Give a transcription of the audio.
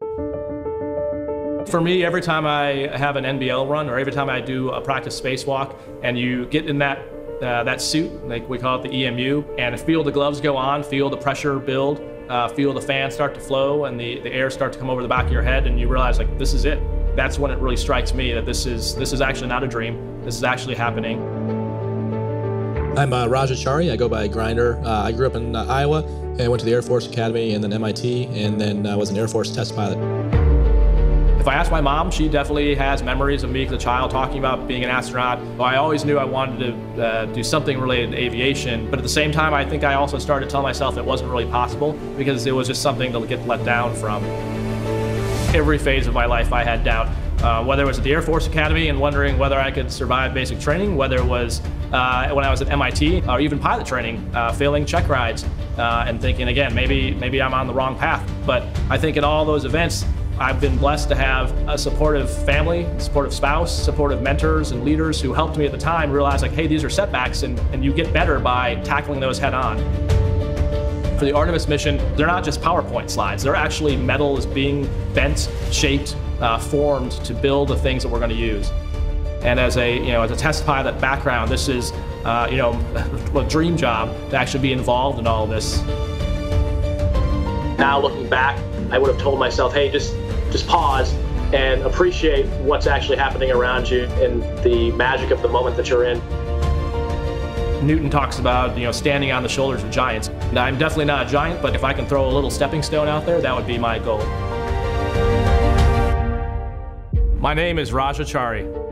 For me, every time I have an NBL run or every time I do a practice spacewalk and you get in that uh, that suit, like we call it the EMU, and feel the gloves go on, feel the pressure build, uh, feel the fan start to flow and the, the air start to come over the back of your head and you realize like this is it. That's when it really strikes me that this is this is actually not a dream. This is actually happening. I'm uh, Raj. I go by Grinder. Uh, I grew up in uh, Iowa and went to the Air Force Academy and then MIT and then uh, was an Air Force test pilot. If I ask my mom, she definitely has memories of me as a child talking about being an astronaut. I always knew I wanted to uh, do something related to aviation, but at the same time, I think I also started to tell myself it wasn't really possible because it was just something to get let down from. Every phase of my life, I had doubt. Uh, whether it was at the Air Force Academy and wondering whether I could survive basic training, whether it was uh, when I was at MIT or even pilot training, uh, failing check rides, uh, and thinking again, maybe maybe I'm on the wrong path. But I think in all those events, I've been blessed to have a supportive family, supportive spouse, supportive mentors and leaders who helped me at the time realize like, hey, these are setbacks and, and you get better by tackling those head on. For the Artemis mission, they're not just PowerPoint slides. They're actually metal is being bent, shaped, uh, formed to build the things that we're going to use. And as a, you know, as a test pilot background, this is, uh, you know, a dream job to actually be involved in all of this. Now looking back, I would have told myself, hey, just just pause and appreciate what's actually happening around you and the magic of the moment that you're in. Newton talks about, you know, standing on the shoulders of giants. Now, I'm definitely not a giant, but if I can throw a little stepping stone out there, that would be my goal. My name is Raja Chari.